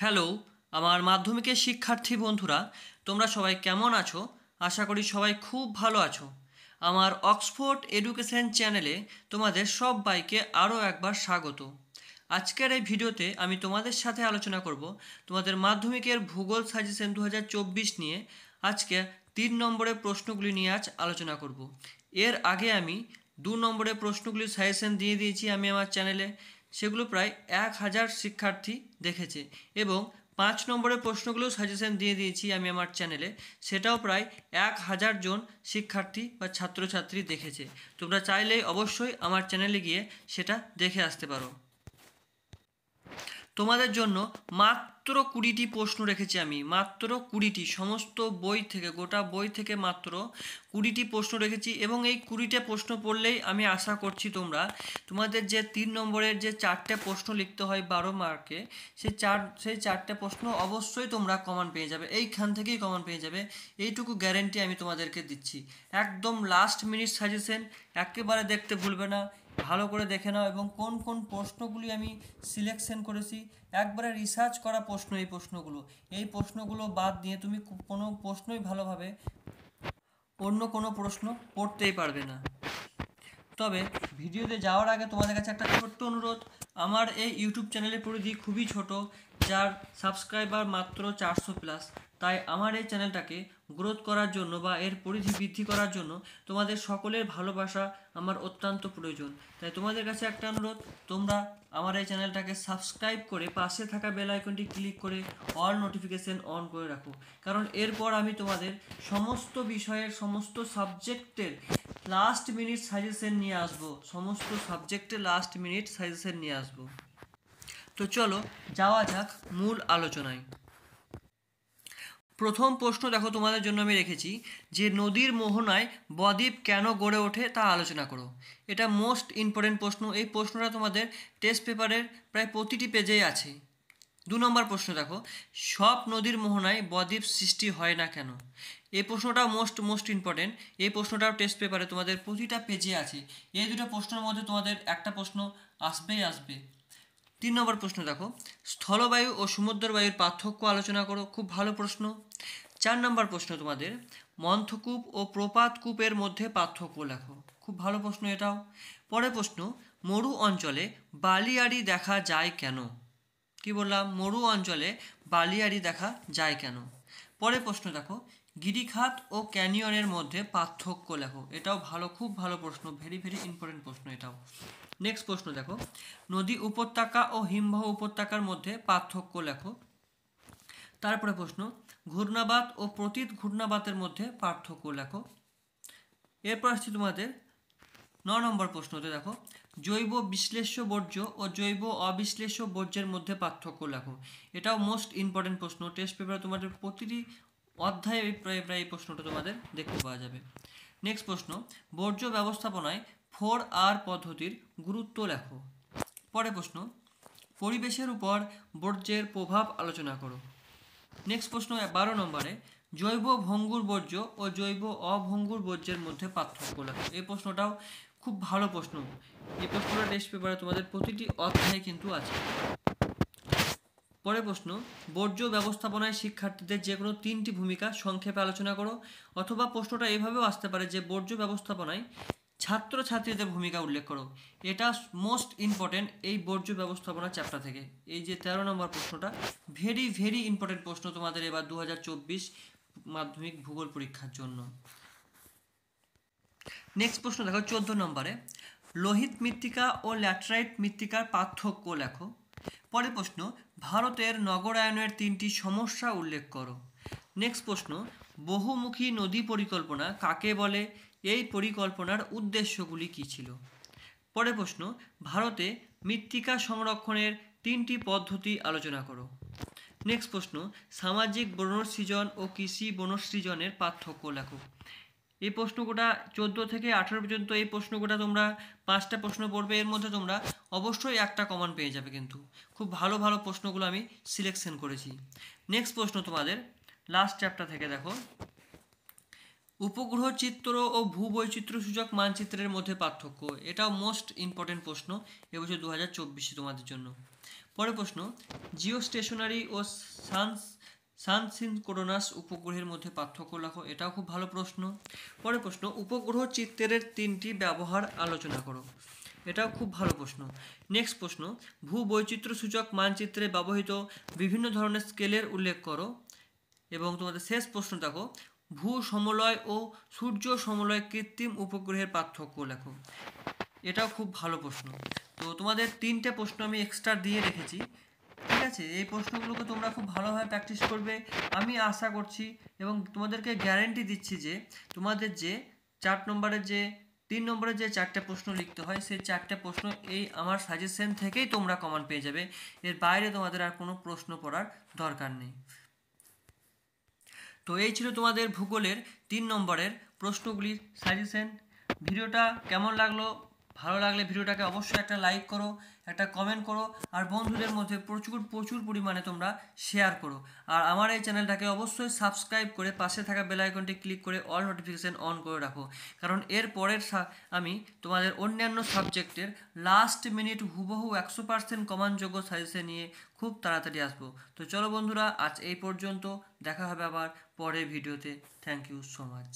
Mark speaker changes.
Speaker 1: Hello, আমার মাধ্যমিকের শিক্ষার্থী বন্ধুরা, তোমরা সবাই কেমন আছো? আশা করি সবাই খুব ভালো আছো। আমার অক্সফোর্ড এডুকেশন চ্যানেলে তোমাদের সবাইকে আরও একবার স্বাগত। আজকের এই ভিডিওতে আমি তোমাদের সাথে আলোচনা করব তোমাদের মাধ্যমিকের ভূগোল সাজেশন দু হাজার চব্বিশ নিয়ে। আজকে তিন নম্বরের প্রশ্নগুলি নিয়ে আজ আলোচনা করব। এর আগে আমি দু নম্বরের প্রশ্নগুলির সাজেশন দিয়ে দিয়েছি আমি আমার চ্যানেলে। সেগুলো প্রায় এক হাজার শিক্ষার্থী দেখেছে এবং পাঁচ নম্বরের প্রশ্নগুলো সাজেশন দিয়ে দিয়েছি আমি আমার চ্যানেলে সেটাও প্রায় এক হাজার জন শিক্ষার্থী বা ছাত্রছাত্রী দেখেছে। তোমরা চাইলে অবশ্যই আমার চ্যানেলে গিয়ে সেটা দেখে আসতে পারো। তোমাদের জন্য মাত্র কুড়িটি প্রশ্ন রেখেছি আমি, মাত্র কুড়িটি, সমস্ত বই থেকে, গোটা বই থেকে মাত্র কুড়িটি প্রশ্ন রেখেছি এবং এই কুড়িটা প্রশ্ন পড়লেই আমি আশা করছি তোমরা, তোমাদের যে তিন নম্বরের যে চারটে প্রশ্ন লিখতে হয় বারো মার্কে সেই চার, সেই চারটে প্রশ্ন অবশ্যই তোমরা কমন পেয়ে যাবে, এইখান থেকেই কমন পেয়ে যাবে, এইটুকু গ্যারেন্টি আমি তোমাদেরকে দিচ্ছি। একদম লাস্ট মিনিট সাজেশন একেবারে দেখতে ভুলবে না ভালো করে দেখে নাও এবং কোন কোন প্রশ্নগুলি আমি সিলেকশন করেছি। একবারে রিসার্চ করা প্রশ্ন এই প্রশ্নগুলো। এই প্রশ্নগুলো বাদ দিয়ে তুমি কোনো প্রশ্নই ভালোভাবে অন্য কোনো প্রশ্ন পড়তেই পারবে না। তবে ভিডিওতে যাওয়ার আগে তোমাদের কাছে একটা ছোট্ট অনুরোধ। আমার এই ইউটিউব চ্যানেলের পরিধি খুবই ছোট, যার সাবস্ক্রাইবার মাত্র চারশো প্লাস তাই আমার এই চ্যানেলটাকে গ্রোথ করার জন্য বা এর পরিধি বৃদ্ধি করার জন্য তোমাদের সকলের ভালোবাসা আমার অত্যন্ত প্রয়োজন। তাই তোমাদের কাছে একটা অনুরোধ, তোমরা আমার এই চ্যানেলটাকে সাবস্ক্রাইব করে পাশে থাকা বেল আইকনটি ক্লিক করে অল নোটিফিকেশন অন করে রাখো। কারণ এরপর আমি তোমাদের সমস্ত বিষয়ের সমস্ত সাবজেক্টের লাস্ট মিনিট সাজেশন নিয়ে আসব। সমস্ত সাবজেক্টের লাস্ট মিনিট সাজেশন নিয়ে আসব। তো চলো, যাওয়া যাক মূল আলোচনায়। প্রথম প্রশ্ন দেখো তোমাদের জন্য আমি রেখেছি, যে নদীর মোহনায় বদ্বীপ কেন গড়ে ওঠে তা আলোচনা করো। এটা মোস্ট ইম্পর্টেন্ট প্রশ্ন, এই প্রশ্নটা তোমাদের টেস্ট পেপারের প্রায় প্রতিটি পেজেই আছে। দু নম্বর প্রশ্ন দেখো, সব নদীর মোহনায় বদ্বীপ সৃষ্টি হয় না কেন? এই প্রশ্নটাও মোস্ট মোস্ট ইম্পর্টেন্ট এই প্রশ্নটাও টেস্ট পেপারে তোমাদের প্রতিটা পেজে আছে। এই দুটো প্রশ্নের মধ্যে তোমাদের একটা প্রশ্ন আসবেই আসবে। তিন নম্বর প্রশ্ন দেখো। স্থলবায়ু ও সমুদ্রবায়ুর পার্থক্য আলোচনা করো, খুব ভালো প্রশ্ন। চার নম্বর প্রশ্ন তোমাদের, মন্থকূপ ও প্রপাত কূপের মধ্যে পার্থক্য লেখো। খুব ভালো প্রশ্ন এটাও। পরের প্রশ্ন, মরু অঞ্চলে বালিয়াড়ি দেখা যায় কেন? কি বললাম? মরু অঞ্চলে বালিয়াড়ি দেখা যায় কেন? পরের প্রশ্ন দেখো, গিরিখাত ও ক্যানিয়নের মধ্যে পার্থক্য লেখো। এটাও ভালো, খুব ভালো প্রশ্ন। ভেরি ভেরি ইম্পর্টেন্ট প্রশ্ন এটাও। নেক্সট প্রশ্ন দেখো। নদী উপত্যকা ও হিমবাহ উপত্যকার মধ্যে পার্থক্য লেখো। তারপরে প্রশ্ন, ঘূর্ণাবাত ও প্রতীত ঘূর্ণাবাতের মধ্যে পার্থক্য লেখো। এরপর আসছি তোমাদের ন নম্বর প্রশ্নতে দেখো। জৈব বিশ্লেষ্য বর্জ্য ও জৈব অবিশ্লেষ্য বর্জ্যের মধ্যে পার্থক্য লেখো। এটাও মোস্ট ইম্পর্টেন্ট প্রশ্ন। টেস্ট পেপারে তোমাদের প্রতিটি অধ্যায়ে প্রায় প্রায় এই প্রশ্নটা তোমাদের দেখতে পাওয়া যাবে। নেক্সট প্রশ্ন, বর্জ্য ব্যবস্থাপনায় ফোর আর পদ্ধতির গুরুত্ব লেখো। পরে প্রশ্ন, পরিবেশের উপর বর্জ্যের প্রভাব আলোচনা করো। নেক্সট প্রশ্ন, বারো নম্বরে, জৈব ভঙ্গুর বর্জ্য ও জৈব অভঙ্গুর বর্জ্যের মধ্যে পার্থক্য লেখো। এই প্রশ্নটাও খুব ভালো প্রশ্ন। এই প্রশ্নটা টেস্ট পেপারে তোমাদের প্রতিটি অধ্যায়ে কিন্তু আছে। পরে প্রশ্ন, বর্জ্য ব্যবস্থাপনায় শিক্ষার্থীদের যে কোনো তিনটি ভূমিকা সংক্ষেপে আলোচনা করো, অথবা প্রশ্নটা এভাবেও আসতে পারে যে বর্জ্য ব্যবস্থাপনায় ছাত্রছাত্রীদের ভূমিকা উল্লেখ করো। এটা মোস্ট ইম্পর্টেন্ট এই বর্জ্য ব্যবস্থাপনা চ্যাপ্টার থেকে। এই যে তেরো নম্বর প্রশ্নটা ভেরি ভেরি ইম্পর্টেন্ট প্রশ্ন তোমাদের এবার দু হাজার চব্বিশ মাধ্যমিক ভূগোল পরীক্ষার জন্য। নেক্সট প্রশ্ন দেখো চোদ্দ নম্বরে। লোহিত মৃত্তিকা ও ল্যাটরাইট মৃত্তিকার পার্থক্য লেখো। পরের প্রশ্ন, ভারতের নগরায়নের তিনটি সমস্যা উল্লেখ করো। নেক্সট প্রশ্ন, বহুমুখী নদী পরিকল্পনা কাকে বলে? এই পরিকল্পনার উদ্দেশ্যগুলি কী ছিল? পরের প্রশ্ন, ভারতে মৃত্তিকা সংরক্ষণের তিনটি পদ্ধতি আলোচনা করো। নেক্সট প্রশ্ন, সামাজিক বনসৃজন ও কৃষি বনসৃজনের পার্থক্য লেখো। এই প্রশ্নগুলো চোদ্দ থেকে আঠেরো পর্যন্ত, এই প্রশ্নগুলো তোমরা পাঁচটা প্রশ্ন পড়বে, এর মধ্যে তোমরা অবশ্যই একটা কমন পেয়ে যাবে কিন্তু। খুব ভালো ভালো প্রশ্নগুলো আমি সিলেকশন করেছি। নেক্সট প্রশ্ন তোমাদের লাস্ট চ্যাপ্টার থেকে দেখো। উপগ্রহ চিত্র ও ভূবৈচিত্র্য সূচক মানচিত্রের মধ্যে পার্থক্য। এটাও মোস্ট ইম্পর্টেন্ট প্রশ্ন এবছর দু হাজার চব্বিশে তোমাদের জন্য। পরের প্রশ্ন জিও স্টেশনারি ও সানস সানসিনক্রোনাস উপগ্রহের মধ্যে পার্থক্য লেখো, এটাও খুব ভালো প্রশ্ন। পরের প্রশ্ন উপগ্রহ চিত্রের তিনটি ব্যবহার আলোচনা করো, এটাও খুব ভালো প্রশ্ন। নেক্সট প্রশ্ন ভূ বৈচিত্র্য সূচক মানচিত্রে ব্যবহৃত বিভিন্ন ধরনের স্কেলের উল্লেখ করো এবং তোমাদের শেষ প্রশ্ন দেখো ভূ সমলয় ও সূর্য সমলয় কৃত্রিম উপগ্রহের পার্থক্য লেখো। এটাও খুব ভালো প্রশ্ন। তো তোমাদের তিনটে প্রশ্ন আমি এক্সট্রা দিয়ে রেখেছি। ঠিক আছে? এই প্রশ্নগুলোকে তোমরা খুব ভালোভাবে প্র্যাকটিস করবে। আমি আশা করছি এবং তোমাদেরকে গ্যারেন্টি দিচ্ছি যে তোমাদের যে চার নম্বরের যে, তিন নম্বরের যে চারটে প্রশ্ন লিখতে হয়, সেই চারটে প্রশ্ন এই আমার সাজেশন থেকেই তোমরা কমান পেয়ে যাবে। এর বাইরে তোমাদের আর কোনো প্রশ্ন পড়ার দরকার নেই। তো এই ছিল তোমাদের ভূগোলের তিন নম্বরের প্রশ্নগুলির সাজেশন ভিডিওটা কেমন লাগল? ভালো লাগলে ভিডিওটাকে অবশ্যই একটা লাইক করো, একটা কমেন্ট করো, আর বন্ধুদের মধ্যে প্রচুর প্রচুর পরিমাণে তোমরা শেয়ার করো। আর আমার এই চ্যানেলটাকে অবশ্যই সাবস্ক্রাইব করে পাশে থাকা বেল আইকনটি ক্লিক করে অল নোটিফিকেশান অন করে রাখো। কারণ এর পরের আমি তোমাদের অন্যান্য সাবজেক্টের লাস্ট মিনিট হুবহু একশো পার্সেন্ট কমানযোগ্য সাজেশন নিয়ে খুব তাড়াতাড়ি আসব। তো চলো বন্ধুরা, আজ এই পর্যন্ত, দেখা হবে আবার পরের ভিডিওতে থ্যাংক ইউ সো মাচ